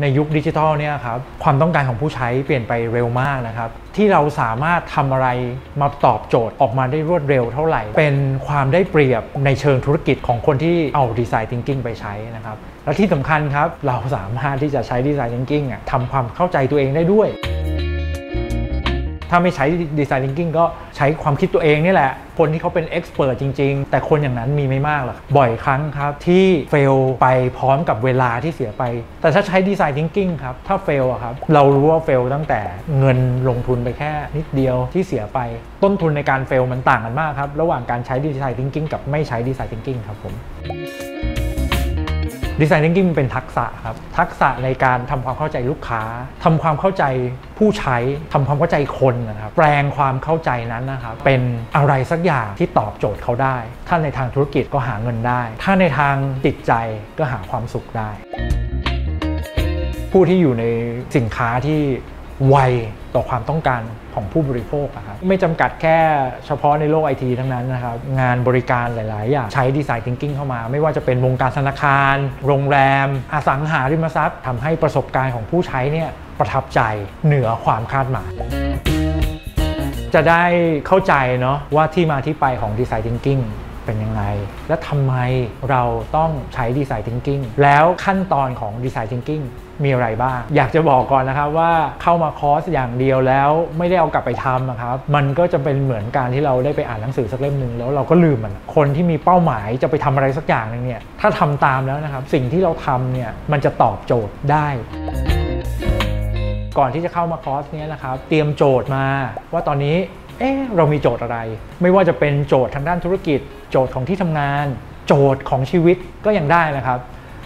ในยุคดิจิทัลเนี่ยครับความต้องการของผู้ใช้เปลี่ยนไปเร็วมากนะครับ ที่เราสามารถทำอะไรมาตอบโจทย์ออกมาได้รวดเร็วเท่าไหร่ เป็นความได้เปรียบในเชิงธุรกิจของคนที่เอาดีไซน์ thinking ไปใช้นะครับ และที่สำคัญครับเราสามารถที่จะใช้ดีไซน์ thinking อะทำความเข้าใจตัวเองได้ด้วย ถ้าไม่ใช้ดีไซน์ thinking ก็ ใช้ความคิดตัวเองนี่แหละ คนที่เขาเป็นเอ็กซ์เพรสจริง ๆ แต่คนอย่างนั้นมีไม่มากหรอกบ่อยครั้งครับที่เฟลไปพร้อมกับเวลาที่เสียไป แต่ถ้าใช้ดีไซน์ thinking ครับถ้าเฟลอะครับเรารู้ว่าเฟลตั้งแต่เงินลงทุนไปแค่นิดเดียวที่เสียไป ต้นทุนในการเฟลมันต่างกันมากครับระหว่างการใช้ดีไซน์ thinking กับไม่ใช้ดีไซน์ thinking ครับผม ดีไซน์ thinking เป็นทักษะครับ ทักษะในการทำความเข้าใจลูกค้าทำความเข้าใจผู้ใช้ทำความเข้าใจคนนะครับ แปลงความเข้าใจนั้นนะครับเป็นอะไรสักอย่างที่ตอบโจทย์เขาได้ ถ้าในทางธุรกิจก็หาเงินได้ ถ้าในทางจิตใจก็หาความสุขได้ ผู้ที่อยู่ในสินค้าที่ ไวต่อความต้องการของผู้บริโภคครับไม่จำกัดแค่เฉพาะในโลกไอทีทั้งนั้นนะครับงานบริการหลาย ๆ อย่างใช้ดีไซน์ thinking เข้ามา ไม่ว่าจะเป็นวงการธนาคาร โรงแรม อสังหาริมทรัพย์ทำให้ประสบการณ์ของผู้ใช้เนี่ยประทับใจเหนือความคาดหมายจะได้เข้าใจเนาะว่าที่มาที่ไปของดีไซน์ thinking เป็นยังไงและทำไมเราต้องใช้ดีไซน์ thinking แล้วขั้นตอนของดีไซน์ thinking มีอะไรบ้าง อยากจะบอกก่อนนะครับว่าเข้ามาคอร์สอย่างเดียวแล้วไม่ได้เอากลับไปทำนะครับมันก็จะเป็นเหมือนการที่เราได้ไปอ่านหนังสือสักเล่มหนึ่งแล้วเราก็ลืมมันคนที่มีเป้าหมายจะไปทำอะไรสักอย่างหนึ่งเนี่ยถ้าทำตามแล้วนะครับสิ่งที่เราทำเนี่ยมันจะตอบโจทย์ได้ก่อนที่จะเข้ามาคอร์สเนี้ยนะครับ เตรียมโจทย์มาว่าตอนนี้ เอ๊ะเรามีโจทย์อะไร ไม่ว่าจะเป็นโจทย์ทางด้านธุรกิจ โจทย์ของที่ทำงาน โจทย์ของชีวิตก็ยังได้นะครับ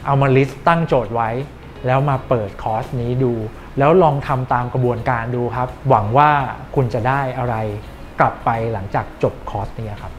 เอามา list ตั้งโจทย์ไว้ แล้วมาเปิดคอร์สนี้ดู แล้วลองทำตามกระบวนการดูครับ หวังว่าคุณจะได้อะไรกลับไปหลังจากจบคอร์สนี้ครับ